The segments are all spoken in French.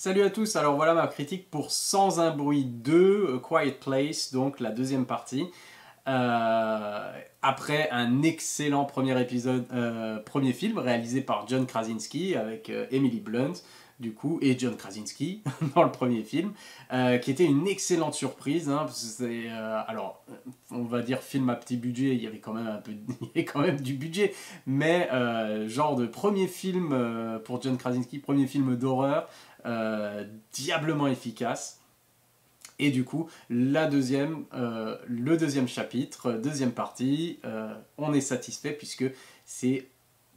Salut à tous, alors voilà ma critique pour Sans un bruit 2, Quiet Place, donc la deuxième partie. Euh, après un excellent premier épisode, euh, premier film réalisé par John Krasinski avec euh, Emily Blunt, du coup, et John Krasinski dans le premier film, qui était une excellente surprise. Hein, alors, on va dire film à petit budget, il y avait quand même un peu, quand même du budget, mais genre de premier film pour John Krasinski, premier film d'horreur, diablement efficace. Et du coup, la deuxième, euh, le deuxième chapitre, deuxième partie, euh, on est satisfait puisque c'est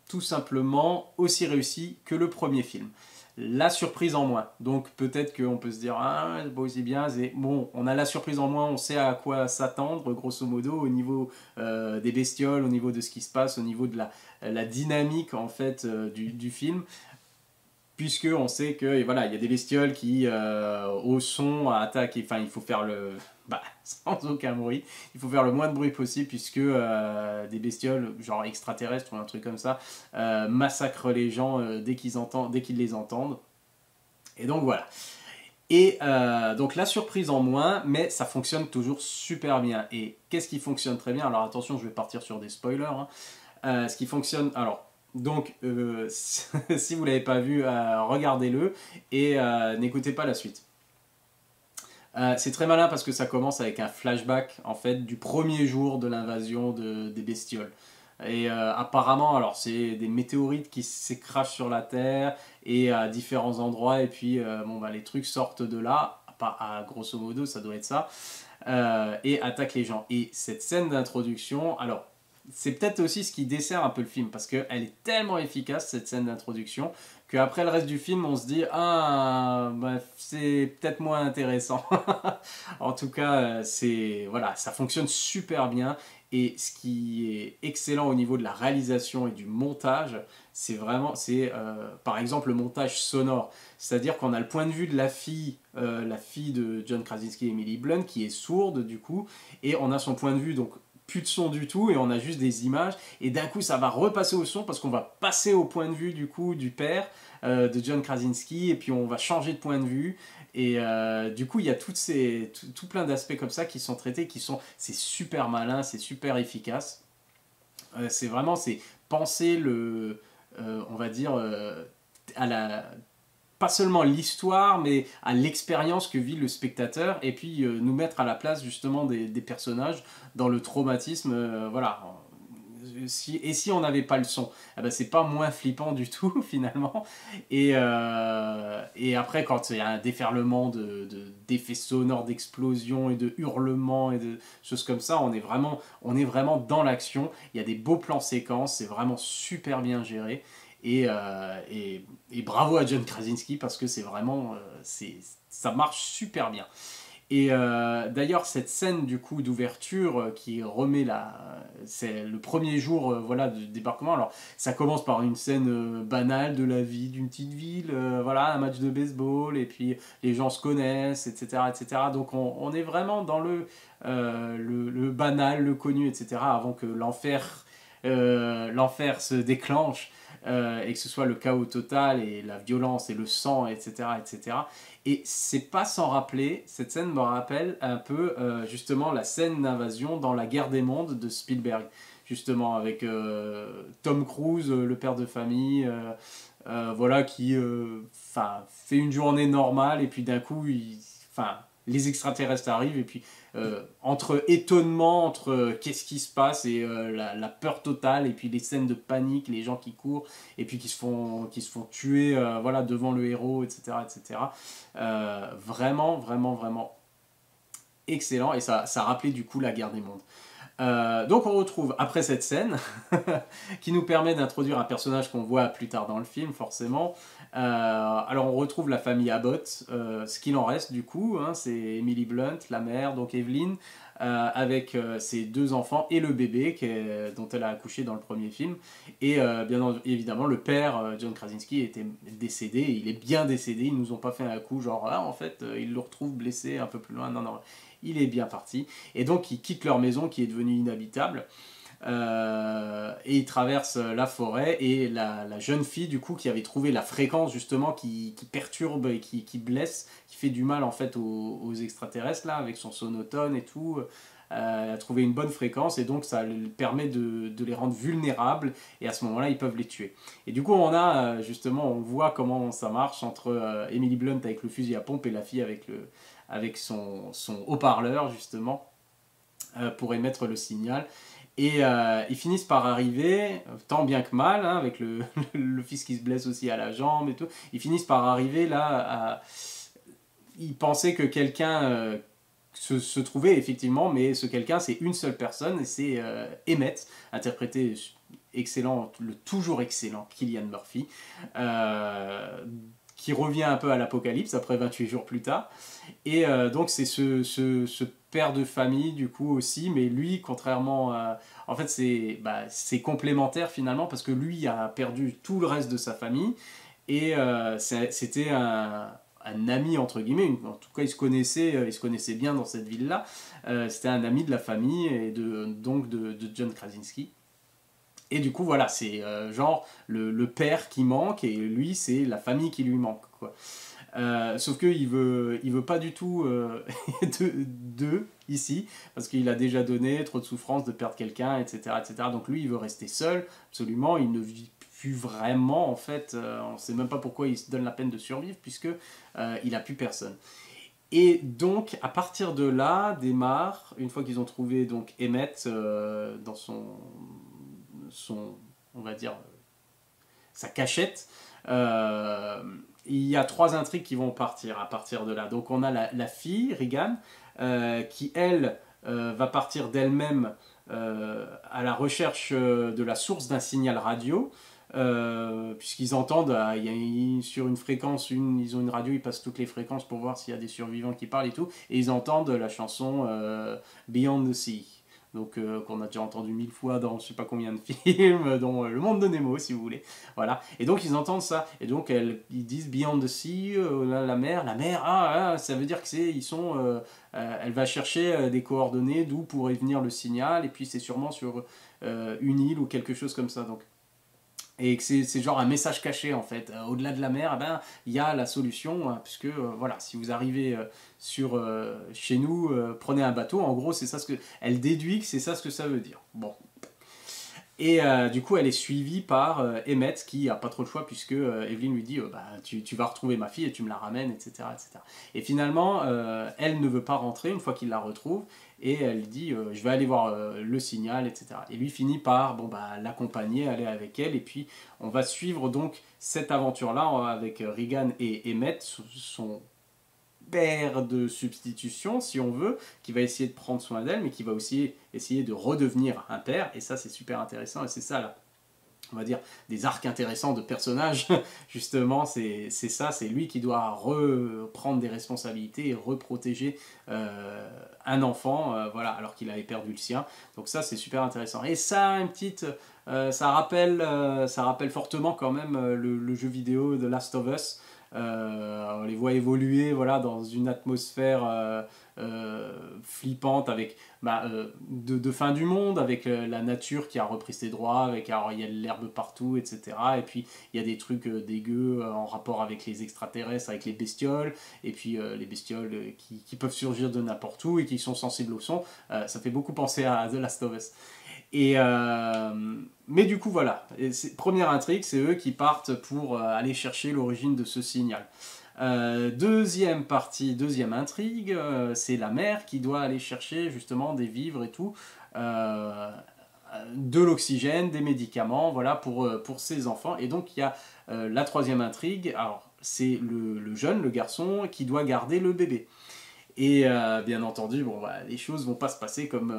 tout simplement aussi réussi que le premier film. La surprise en moins. Donc peut-être qu'on peut se dire, ah, bien. On a la surprise en moins, on sait à quoi s'attendre, grosso modo, au niveau euh, des bestioles, au niveau de ce qui se passe, au niveau de la, dynamique en fait du film puisque on sait que voilà il y a des bestioles qui euh, au son attaquent enfin il faut faire le bah, sans aucun bruit il faut faire le moins de bruit possible puisque euh, des bestioles genre extraterrestres ou un truc comme ça euh, massacrent les gens dès qu'ils entendent dès qu'ils les entendent et donc voilà et donc la surprise en moins, mais ça fonctionne toujours super bien. Et qu'est-ce qui fonctionne très bien? Alors attention, je vais partir sur des spoilers. Hein. ce qui fonctionne, alors donc, euh, si vous ne l'avez pas vu, euh, regardez-le et euh, n'écoutez pas la suite. c'est très malin parce que ça commence avec un flashback en fait du premier jour de l'invasion des bestioles. Et apparemment, alors c'est des météorites qui s'écrachent sur la Terre et à différents endroits et puis bon bah les trucs sortent de là, pas à grosso modo ça doit être ça, et attaquent les gens. Et cette scène d'introduction, alors c'est peut-être aussi ce qui dessert un peu le film parce qu'elle est tellement efficace cette scène d'introduction qu'après le reste du film on se dit ah bah, c'est peut-être moins intéressant. En tout cas euh, c'est voilà ça fonctionne super bien. Et ce qui est excellent au niveau de la réalisation et du montage c'est vraiment c'est euh, par exemple le montage sonore. C'est-à-dire qu'on a le point de vue de la fille euh, la fille de John Krasinski et Emily Blunt qui est sourde du coup et on a son point de vue donc de son du tout et on a juste des images. Et d'un coup ça va repasser au son parce qu'on va passer au point de vue du coup du père euh, de John Krasinski. Et puis on va changer de point de vue. Et euh, du coup il y a toutes ces tout, plein d'aspects comme ça qui sont traités qui sont c'est super malin c'est super efficace. Euh, c'est vraiment c'est penser le on va dire à la pas seulement l'histoire, mais à l'expérience que vit le spectateur, et puis euh, nous mettre à la place justement des, personnages dans le traumatisme. Euh, voilà. Et si on n'avait pas le son, eh ben c'est pas moins flippant du tout finalement. Et, euh, et après, quand il y a un déferlement d'effets de, sonores, d'explosions et de hurlements et de choses comme ça, on est vraiment, on est vraiment dans l'action. Il y a des beaux plans séquences, c'est vraiment super bien géré. Euh, et, bravo à John Krasinski parce que c'est vraiment, euh, ça marche super bien. Et euh, d'ailleurs, cette scène du coup d'ouverture qui remet la, c'est le premier jour voilà de débarquement. Alors, ça commence par une scène banale de la vie d'une petite ville, voilà, un match de baseball et puis les gens se connaissent, etc., etc. Donc, on, est vraiment dans le, le, banal, le connu, etc. Avant que l'enfer, l'enfer se déclenche. Euh, et que ce soit le chaos total et la violence et le sang, etc. etc. Et c'est pas sans rappeler, cette scène me rappelle un peu euh, justement la scène d'invasion dans La guerre des mondes de Spielberg, justement avec euh, Tom Cruise, le père de famille. voilà qui fait une journée normale et puis d'un coup il, les extraterrestres arrivent et puis euh, entre étonnement, entre euh, qu'est-ce qui se passe et euh, la, peur totale et puis les scènes de panique, les gens qui courent et puis qui se font, qui se font tuer voilà, devant le héros, etc. etc. vraiment, vraiment, vraiment excellent et ça, ça rappelait du coup la guerre des mondes. Donc on retrouve après cette scène qui nous permet d'introduire un personnage qu'on voit plus tard dans le film forcément, euh, alors on retrouve la famille Abbott, euh, ce qu'il en reste du coup, hein, c'est Emily Blunt, la mère, donc Evelyn, euh, avec ses deux enfants et le bébé dont elle a accouché dans le premier film. Et bien évidemment, le père, John Krasinski, était décédé, il est bien décédé, ils nous ont pas fait un coup genre, ah, en fait, ils le retrouvent blessé un peu plus loin, non, non, il est bien parti. Et donc ils quittent leur maison qui est devenue inhabitable. et il traverse la forêt et la, jeune fille du coup qui avait trouvé la fréquence justement qui, perturbe et qui, blesse, qui fait du mal en fait aux, extraterrestres là avec son sonotone et tout euh, trouver une bonne fréquence et donc ça permet de, les rendre vulnérables et à ce moment-là ils peuvent les tuer. Et du coup on a euh, justement, on voit comment ça marche entre euh, Emily Blunt avec le fusil à pompe et la fille avec, le, avec son, haut-parleur justement euh, pour émettre le signal. Et ils finissent par arriver, tant bien que mal, hein, avec le, fils qui se blesse aussi à la jambe et tout, ils finissent par arriver là à... Ils pensaient que quelqu'un se, trouver effectivement, mais ce quelqu'un, c'est une seule personne, et c'est euh, Emmett, interprété excellent, le toujours excellent Killian Murphy, euh, qui revient un peu à l'apocalypse après 28 jours plus tard. Et euh, donc c'est ce, ce, père de famille du coup aussi, mais lui, contrairement à... En fait, c'est bah, complémentaire finalement, parce que lui a perdu tout le reste de sa famille, et c'était un ami entre guillemets, en tout cas il se connaissait, euh, il se connaissait bien dans cette ville-là. Euh, c'était un ami de la famille et de, donc de, John Krasinski. Et du coup voilà, c'est euh, genre le, père qui manque et lui c'est la famille qui lui manque quoi. sauf qu'il veut, il veut pas du tout d'eux ici parce qu'il a déjà donné trop de souffrance de perdre quelqu'un, etc., etc. Donc lui il veut rester seul absolument. Il ne vit vraiment en fait. Euh, on ne sait même pas pourquoi il se donne la peine de survivre puisque euh, il a plus personne. Et donc à partir de là démarre une fois qu'ils ont trouvé donc Emmett euh, dans son son on va dire sa cachette. il y a trois intrigues qui vont partir à partir de là. Donc on a la, la fille, Regan, qui elle va partir d'elle-même à la recherche de la source d'un signal radio. Euh, puisqu'ils entendent, euh, il y a, sur une fréquence, une, ils ont une radio, ils passent toutes les fréquences pour voir s'il y a des survivants qui parlent et tout, et ils entendent la chanson euh, Beyond the Sea, donc qu'on a déjà entendu mille fois dans je sais pas combien de films, dans Le Monde de Nemo si vous voulez, voilà, et donc ils entendent ça, et donc ils disent Beyond the Sea, la, mer, la mer, ah, ah, ça veut dire que c'est, ils sont, elle va chercher des coordonnées d'où pourrait venir le signal, et puis c'est sûrement sur une île ou quelque chose comme ça, donc et que c'est genre un message caché en fait. Euh, au-delà de la mer, eh ben, il y a la solution, hein, puisque euh, voilà, si vous arrivez euh, sur, chez nous, prenez un bateau, en gros ça ce que... Elle déduit que c'est ça ce que ça veut dire. Bon. Et du coup elle est suivie par Emmett qui a pas trop de choix puisque Evelyn lui dit bah, tu, tu, vas retrouver ma fille et tu me la ramènes, etc. etc. Et finalement elle ne veut pas rentrer une fois qu'il la retrouve et elle dit euh, je vais aller voir euh, le signal, etc. Et lui finit par bon, bah, l'accompagner, aller avec elle, et puis on va suivre donc cette aventure-là avec euh, Regan et Emmett, son père de substitution, si on veut, qui va essayer de prendre soin d'elle, mais qui va aussi essayer de redevenir un père, et ça c'est super intéressant, et c'est ça là on va dire, des arcs intéressants de personnages, justement, c'est ça, c'est lui qui doit reprendre des responsabilités et reprotéger euh, un enfant, euh, voilà, alors qu'il avait perdu le sien. Donc ça, c'est super intéressant. Et ça, euh, ça, rappelle, ça rappelle fortement quand même le, le, jeu vidéo de Last of Us. On les voit évoluer, voilà, dans une atmosphère euh, flippante avec bah, euh, de, fin du monde, avec euh, la nature qui a repris ses droits, avec il y a l'herbe partout, etc. Et puis il y a des trucs dégueux en rapport avec les extraterrestres, avec les bestioles, et puis les bestioles qui, peuvent surgir de n'importe où et qui sont sensibles au son. ça fait beaucoup penser à The Last of Us. Et mais du coup voilà, première intrigue, c'est eux qui partent pour aller chercher l'origine de ce signal. Euh, deuxième partie, deuxième intrigue, euh, c'est la mère qui doit aller chercher justement des vivres et tout, euh, de l'oxygène, des médicaments, voilà, pour, pour ses enfants. Et donc il y a la troisième intrigue, alors c'est le, jeune, le garçon, qui doit garder le bébé. Et bien entendu, bon, bah, les choses vont pas se passer comme,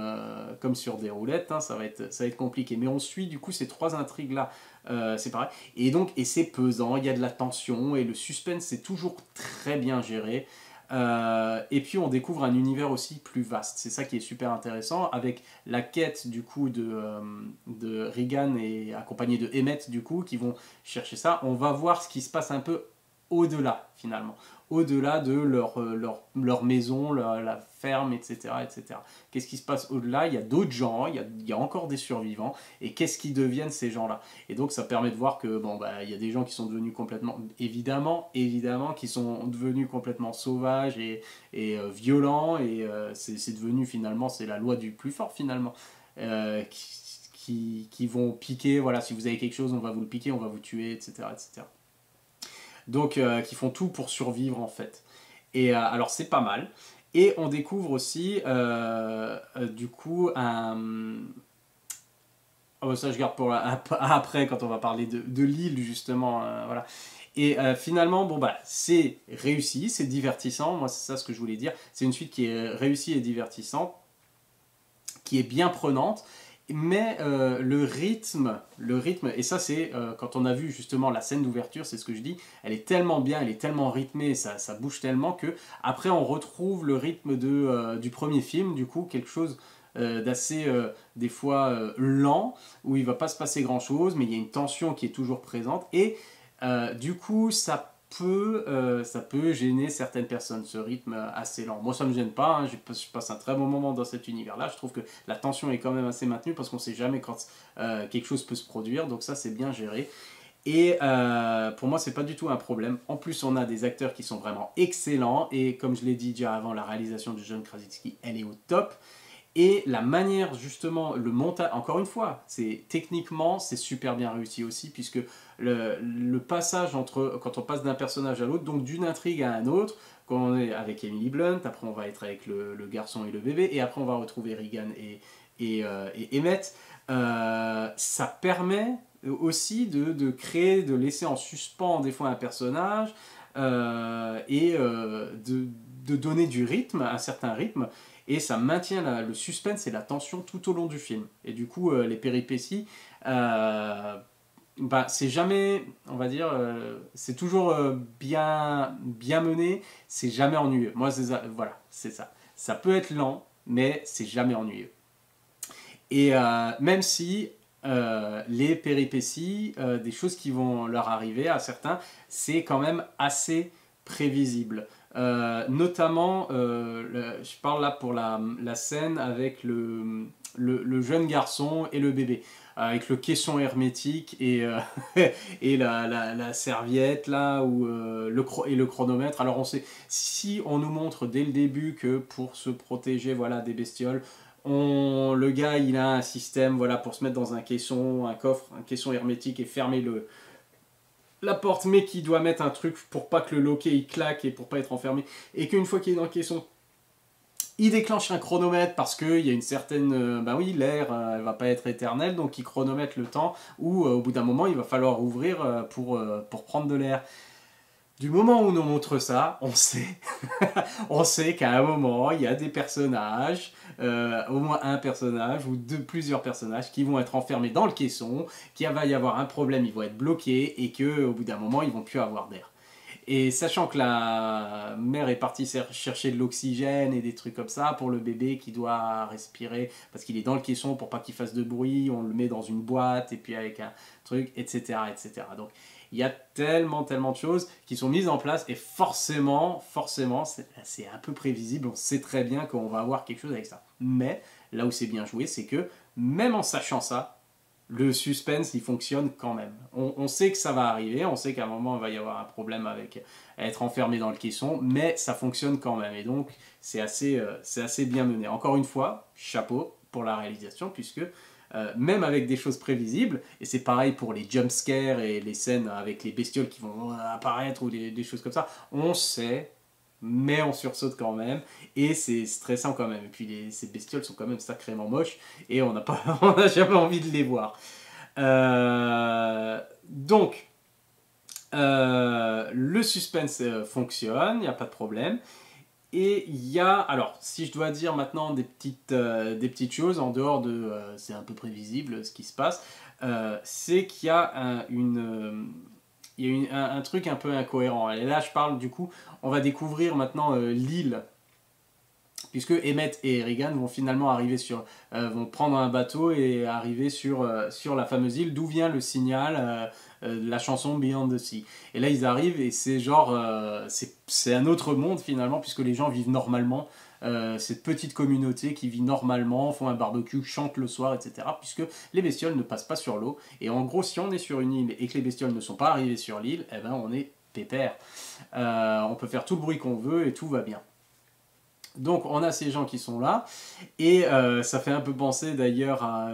comme sur des roulettes, hein, ça, va être, ça va être compliqué. Mais on suit du coup ces trois intrigues-là euh, c'est pareil. Et donc, et c'est pesant, il y a de la tension, et le suspense c'est toujours très bien géré. Euh, et puis on découvre un univers aussi plus vaste. C'est ça qui est super intéressant avec la quête du coup de, euh, de Regan et accompagné de Emmett du coup qui vont chercher ça. On va voir ce qui se passe un peu au-delà finalement au-delà de leur, euh, maison, la ferme, etc. etc. Qu'est-ce qui se passe au-delà? Il y a d'autres gens, il y a, il y a, encore des survivants, et qu'est-ce qui deviennent ces gens-là? Et donc ça permet de voir que, bon, bah, il y a des gens qui sont devenus complètement, évidemment, évidemment, qui sont devenus complètement sauvages et, et euh, violents, et euh, c'est devenu finalement, c'est la loi du plus fort finalement, qui, qui, qui, vont piquer, voilà, si vous avez quelque chose, on va vous le piquer, on va vous tuer, etc. etc donc euh, qui font tout pour survivre en fait. Et euh, alors c'est pas mal. Et on découvre aussi euh, du coup un... Oh, ça je garde pour après quand on va parler de, de l'île justement. voilà. Et finalement, bon bah c'est réussi, c'est divertissant. Moi c'est ça ce que je voulais dire. C'est une suite qui est réussie et divertissante, qui est bien prenante mais euh, le rythme, le rythme, et ça c'est euh, quand on a vu justement la scène d'ouverture, c'est ce que je dis, elle est tellement bien, elle est tellement rythmée, ça, ça bouge tellement que après on retrouve le rythme de, euh, du premier film, du coup quelque chose d'assez des fois lent, où il va pas se passer grand chose, mais il y a une tension qui est toujours présente, et du coup ça euh, ça peut gêner certaines personnes, ce rythme assez lent. Moi, ça ne me gêne pas, hein. je, passe un très bon moment dans cet univers-là. Je trouve que la tension est quand même assez maintenue parce qu'on ne sait jamais quand euh, quelque chose peut se produire, donc ça, c'est bien géré. Et euh, pour moi, c'est pas du tout un problème. En plus, on a des acteurs qui sont vraiment excellents. Et comme je l'ai dit déjà avant, la réalisation de John Krasinski, elle est au top. Et la manière, justement, le montage, encore une fois, c'est techniquement, c'est super bien réussi aussi, puisque le, passage entre, quand on passe d'un personnage à l'autre, donc d'une intrigue à un autre, quand on est avec Emily Blunt, après on va être avec le, garçon et le bébé, et après on va retrouver Regan et, euh, Emmett, euh, ça permet aussi de, créer, de laisser en suspens des fois un personnage, euh, et de, de donner du rythme, un certain rythme, et ça maintient le suspense et la tension tout au long du film. Et du coup, euh, les péripéties, euh, bah, c'est jamais, on va dire, euh, c'est toujours bien, mené, c'est jamais ennuyeux. Moi, voilà, c'est ça. Ça peut être lent, mais c'est jamais ennuyeux. Et même si les péripéties, des choses qui vont leur arriver à certains, c'est quand même assez prévisible. Euh, notamment, euh, je parle là pour la, scène avec le, le, jeune garçon et le bébé, avec le caisson hermétique et, euh, et la, la, serviette là, ou, le, et le chronomètre. Alors on sait, si on nous montre dès le début que pour se protéger voilà, des bestioles, on, le gars il a un système voilà, pour se mettre dans un caisson, un coffre, un caisson hermétique et fermer le, la porte, mais qui doit mettre un truc pour pas que le loquet il claque et pour pas être enfermé, et qu'une fois qu'il est dans le caisson, il déclenche un chronomètre parce qu'il y a une certaine. ben oui, l'air, euh, elle va pas être éternelle, donc il chronomètre le temps où, au bout d'un moment, il va falloir ouvrir pour prendre de l'air. Du moment où on nous montre ça, on sait, on sait qu'à un moment, il y a des personnages, euh, au moins un personnage ou deux, plusieurs personnages qui vont être enfermés dans le caisson, qu'il va y avoir un problème, ils vont être bloqués et qu'au bout d'un moment, ils vont plus avoir d'air. Et sachant que la mère est partie chercher de l'oxygène et des trucs comme ça pour le bébé qui doit respirer parce qu'il est dans le caisson pour pas qu'il fasse de bruit, on le met dans une boîte et puis avec un truc, etc. etc. Donc il y a tellement, tellement de choses qui sont mises en place et forcément, forcément, c'est un peu prévisible. On sait très bien qu'on va avoir quelque chose avec ça. Mais là où c'est bien joué, c'est que même en sachant ça, le suspense, il fonctionne quand même. On, sait que ça va arriver, on sait qu'à un moment, il va y avoir un problème avec être enfermé dans le caisson, mais ça fonctionne quand même. Et donc, c'est assez, euh, assez bien mené. Encore une fois, chapeau pour la réalisation, puisque euh, même avec des choses prévisibles, et c'est pareil pour les jump scares et les scènes avec les bestioles qui vont apparaître ou des, choses comme ça, on sait, mais on sursaute quand même, et c'est stressant quand même. Et puis ces bestioles sont quand même sacrément moches, et on n'a jamais envie de les voir. Euh, donc, euh, le suspense fonctionne, il n'y a pas de problème. Et il y a, alors si je dois dire maintenant des petites, euh, des petites choses, en dehors de, euh, c'est un peu prévisible ce qui se passe, euh, c'est qu'il y a, un, une, il y a un, truc un peu incohérent. Et là je parle du coup, on va découvrir maintenant l'île puisque Emmett et Regan vont finalement arriver sur, vont prendre un bateau et arriver sur, sur la fameuse île d'où vient le signal la chanson Beyond the Sea. Et là, ils arrivent et c'est genre, c'est un autre monde finalement, puisque les gens vivent normalement. Euh, cette petite communauté qui vit normalement, font un barbecue, chante le soir, etc. Puisque les bestioles ne passent pas sur l'eau. Et en gros, si on est sur une île et que les bestioles ne sont pas arrivées sur l'île, eh ben on est pépère. Euh, on peut faire tout le bruit qu'on veut et tout va bien. Donc on a ces gens qui sont là et euh, ça fait un peu penser d'ailleurs à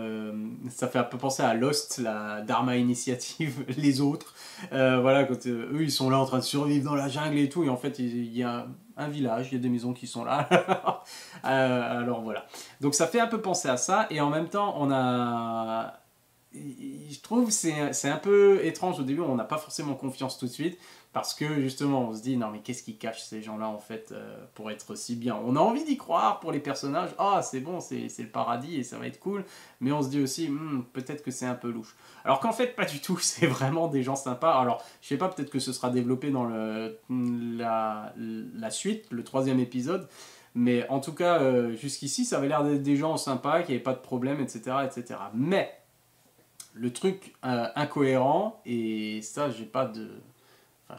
ça fait un peu penser à Lost, la Dharma Initiative, les autres. voilà, quand eux ils sont là en train de survivre dans la jungle et tout et en fait il y a un village, il y a des maisons qui sont là. Euh, alors voilà. Donc ça fait un peu penser à ça, et en même temps, on a. Je trouve c'est c'est un peu étrange au début, on n'a pas forcément confiance tout de suite, parce que justement on se dit non mais qu'est-ce qui cache ces gens-là en fait euh, pour être si bien? On a envie d'y croire pour les personnages, ah c'est bon, c'est le paradis et ça va être cool, mais on se dit aussi hmm, peut-être que c'est un peu louche. Alors qu'en fait pas du tout, c'est vraiment des gens sympas. Alors je sais pas, peut-être que ce sera développé dans le, la, la suite, le troisième épisode. Mais en tout cas, euh, jusqu'ici, ça avait l'air d'être des gens sympas, qui n'avaient pas de problème, etc., etc. Mais le truc euh, incohérent, et ça, j'ai pas de,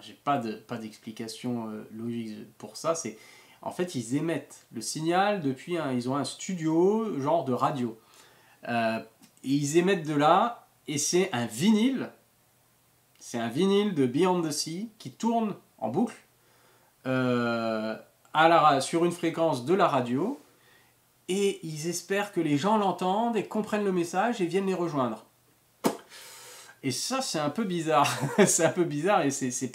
j'ai pas de, pas d'explication euh, logique pour ça. C'est, en fait, ils émettent le signal depuis, un, ils ont un studio genre de radio, euh, ils émettent de là, et c'est un vinyle, c'est un vinyle de Beyond the Sea qui tourne en boucle la, sur une fréquence de la radio, et ils espèrent que les gens l'entendent et comprennent le message et viennent les rejoindre. Et ça, c'est un peu bizarre. c'est un peu bizarre et c'est,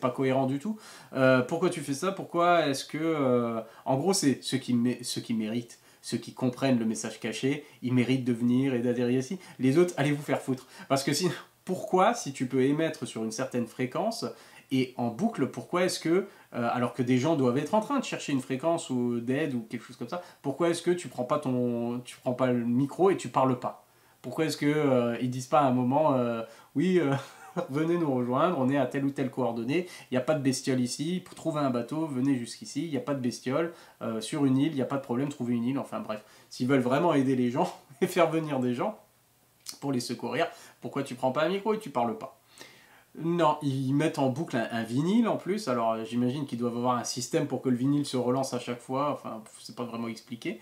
pas cohérent du tout. Euh, pourquoi tu fais ça? Pourquoi est-ce que. Euh, en gros, c'est ceux qui, ceux qui méritent, ceux qui comprennent le message caché, ils méritent de venir et d'adhérer ici. Les autres, allez vous faire foutre. Parce que sinon, pourquoi, si tu peux émettre sur une certaine fréquence et en boucle, pourquoi est-ce que, euh, alors que des gens doivent être en train de chercher une fréquence ou d'aide ou quelque chose comme ça, pourquoi est-ce que tu prends pas ton, tu prends pas le micro et tu parles pas? Pourquoi est-ce qu'ils euh, ils disent pas à un moment, euh, oui, euh, venez nous rejoindre, on est à telle ou telle coordonnée, il n'y a pas de bestiole ici, pour trouver un bateau, venez jusqu'ici, il n'y a pas de bestiole, sur une île, il n'y a pas de problème, trouver une île, enfin bref. S'ils veulent vraiment aider les gens et faire venir des gens pour les secourir, pourquoi tu prends pas un micro et tu parles pas? Non, ils mettent en boucle un, vinyle en plus. Alors j'imagine qu'ils doivent avoir un système pour que le vinyle se relance à chaque fois. Enfin, c'est pas vraiment expliqué.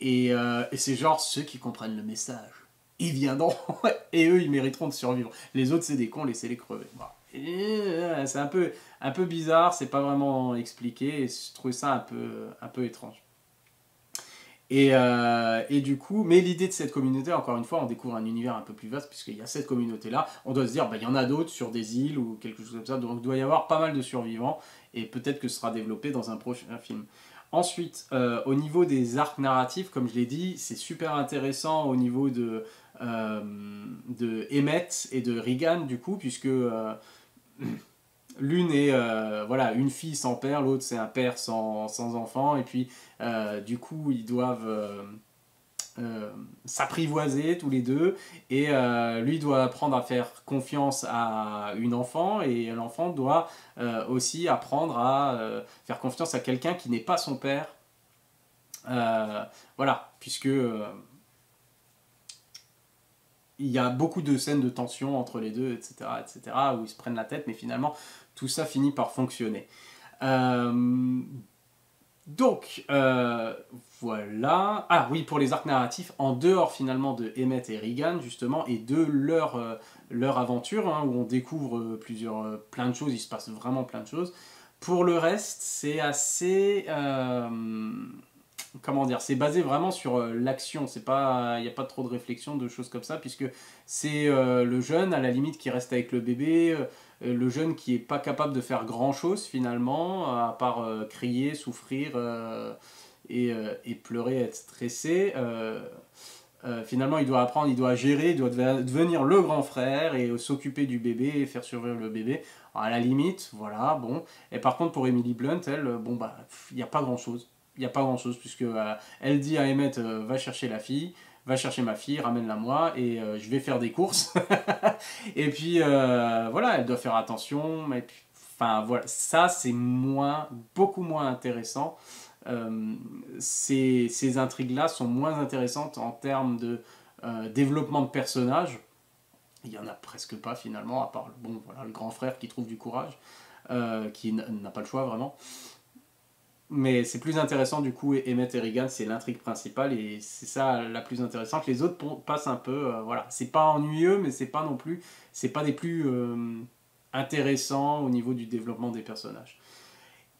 Et c'est genre ceux qui comprennent le message ils viendront et eux ils mériteront de survivre. Les autres c'est des cons, laissez-les crever. Euh, c'est un peu, un peu bizarre, c'est pas vraiment expliqué et je trouve ça un peu, un peu étrange. Et, euh, et, du coup, mais l'idée de cette communauté, encore une fois, on découvre un univers un peu plus vaste, puisqu'il y a cette communauté-là. On doit se dire, bah, il y en a d'autres sur des îles ou quelque chose comme ça, donc il doit y avoir pas mal de survivants, et peut-être que ce sera développé dans un prochain film. Ensuite, euh, au niveau des arcs narratifs, comme je l'ai dit, c'est super intéressant au niveau de, de Emmett et de Regan, du coup, puisque euh, l'une est voilà, une fille sans père, l'autre c'est un père sans, sans, enfant, et puis du coup, ils doivent euh, s'apprivoiser tous les deux et euh, lui doit apprendre à faire confiance à une enfant et l'enfant doit euh, aussi apprendre à faire confiance à quelqu'un qui n'est pas son père. Voilà puisque il y a beaucoup de scènes de tension entre les deux etc etc où ils se prennent la tête mais finalement tout ça finit par fonctionner donc, euh, voilà. Ah oui, pour les arcs narratifs, en dehors finalement de Emmett et Regan, justement, et de leur, euh, leur aventure, hein, où on découvre euh, plusieurs, plein de choses, il se passe vraiment plein de choses. Pour le reste, c'est assez. Comment dire C'est basé vraiment sur l'action. C'est pas, il n'y a pas trop de réflexion, de choses comme ça, puisque c'est le jeune, à la limite, qui reste avec le bébé euh, le jeune qui est pas capable de faire grand chose finalement, à part euh, crier, souffrir euh, et, pleurer, être stressé. finalement, il doit apprendre, il doit gérer, il doit devenir le grand frère et s'occuper du bébé faire survivre le bébé. à la limite, voilà, bon. Et par contre, pour Emily Blunt, elle, bon, bah, il n'y a pas grand chose. Il n'y a pas grand chose, puisque elle dit à Emmett, va chercher la fille va chercher ma fille, ramène-la moi et euh, je vais faire des courses. et puis euh, voilà, elle doit faire attention. Mais enfin voilà, ça c'est moins, beaucoup moins intéressant ces, ces intrigues-là sont moins intéressantes en termes de développement de personnages. Il n'y en a presque pas finalement, à part bon, voilà, le grand frère qui trouve du courage, qui n'a pas le choix vraiment. Mais c'est plus intéressant du coup, Emmett et Regan, c'est l'intrigue principale et c'est ça la plus intéressante. Les autres passent un peu, euh, voilà, c'est pas ennuyeux, mais c'est pas non plus, c'est pas des plus euh, intéressants au niveau du développement des personnages.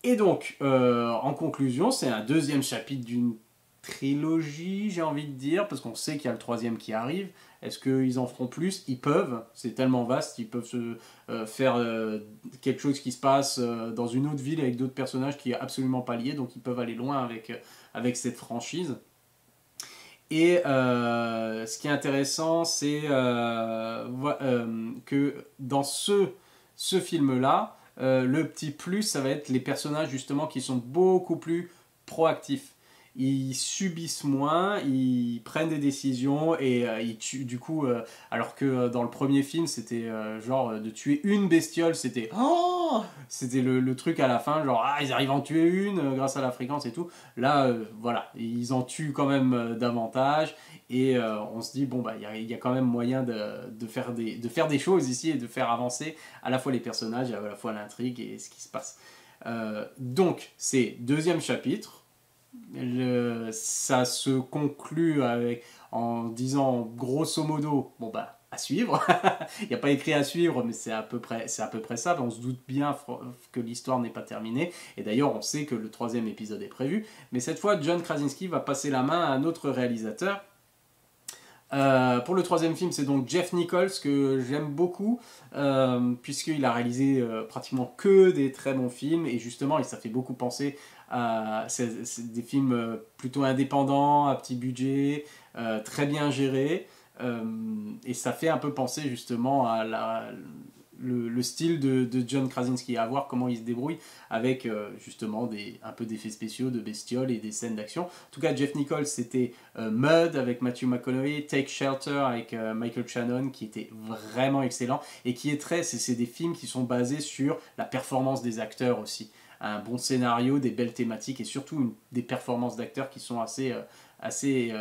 Et donc, euh, en conclusion, c'est un deuxième chapitre d'une trilogie, j'ai envie de dire, parce qu'on sait qu'il y a le troisième qui arrive. Est-ce qu'ils en feront plus? Ils peuvent, c'est tellement vaste, ils peuvent se, euh, faire euh, quelque chose qui se passe euh, dans une autre ville avec d'autres personnages qui est absolument pas lié, donc ils peuvent aller loin avec, avec cette franchise. Et ce qui est intéressant, c'est que dans ce, ce film-là, le petit plus, ça va être les personnages justement qui sont beaucoup plus proactifs ils subissent moins, ils prennent des décisions et euh, ils tuent du coup, euh, alors que euh, dans le premier film c'était genre de tuer une bestiole, c'était oh c'était le, truc à la fin, genre ah ils arrivent à en tuer une grâce à la fréquence et tout. Là voilà, ils en tuent quand même davantage et on se dit bon bah il y, a quand même moyen de, de, faire des, de faire des choses ici et de faire avancer à la fois les personnages, à la fois l'intrigue et ce qui se passe. donc c'est deuxième chapitre ça se conclut en disant grosso modo, bon bah à suivre. Il n'y a pas écrit à suivre, mais c'est à peu près, c'est à peu près ça. On se doute bien que l'histoire n'est pas terminée. Et d'ailleurs, on sait que le troisième épisode est prévu. Mais cette fois, John Krasinski va passer la main à un autre réalisateur. Euh, pour le troisième film, c'est donc Jeff Nichols que j'aime beaucoup, euh, puisqu'il a réalisé euh, pratiquement que des très bons films, et justement, ça fait beaucoup penser c'est des films plutôt indépendants, à petit budget, très bien gérés. Et ça fait un peu penser justement à le, style de, John Krasinski, à voir comment il se débrouille avec justement des, un peu d'effets spéciaux, de bestioles et des scènes d'action. En tout cas, Jeff Nichols, c'était Mud avec Matthew McConaughey, Take Shelter avec Michael Shannon, qui était vraiment excellent et qui est très. C'est des films qui sont basés sur la performance des acteurs aussi un bon scénario, des belles thématiques et surtout des performances d'acteurs qui sont assez, euh, assez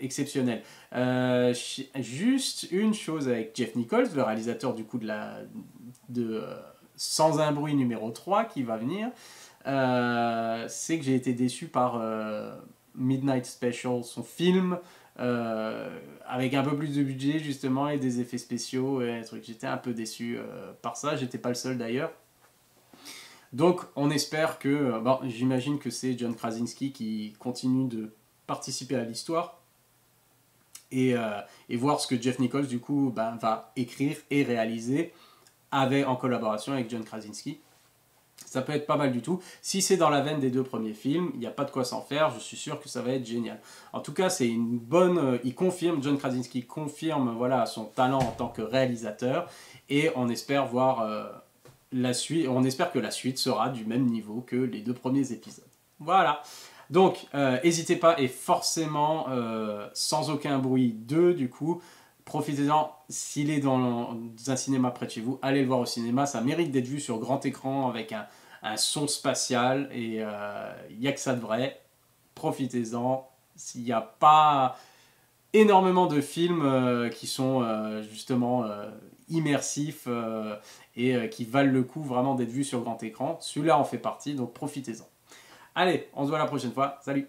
euh, exceptionnelles. Euh, juste une chose avec Jeff Nichols, le réalisateur du coup de la de Sans un bruit numéro 3 qui va venir, c'est que j'ai été déçu par Midnight Special, son film. avec un peu plus de budget justement et des effets spéciaux et trucs. J'étais un peu déçu par ça, j'étais pas le seul d'ailleurs. Donc on espère que, euh, bon, j'imagine que c'est John Krasinski qui continue de participer à l'histoire et, euh, voir ce que Jeff Nichols du coup ben, va écrire et réaliser en collaboration avec John Krasinski. Ça peut être pas mal du tout. Si c'est dans la veine des deux premiers films, il n'y a pas de quoi s'en faire. Je suis sûr que ça va être génial. En tout cas, c'est une bonne. Euh, il confirme, John Krasinski confirme voilà son talent en tant que réalisateur et on espère voir la suite, on espère que la suite sera du même niveau que les deux premiers épisodes. Voilà. Donc, euh, n'hésitez pas, et forcément, euh, sans aucun bruit 2, du coup, profitez-en, s'il est dans un cinéma près de chez vous, allez le voir au cinéma, ça mérite d'être vu sur grand écran avec un, son spatial, et il euh, n'y a que ça de vrai, profitez-en, s'il n'y a pas énormément de films qui sont justement immersifs et qui valent le coup vraiment d'être vus sur grand écran. Celui-là en fait partie, donc profitez-en. Allez, on se voit la prochaine fois. Salut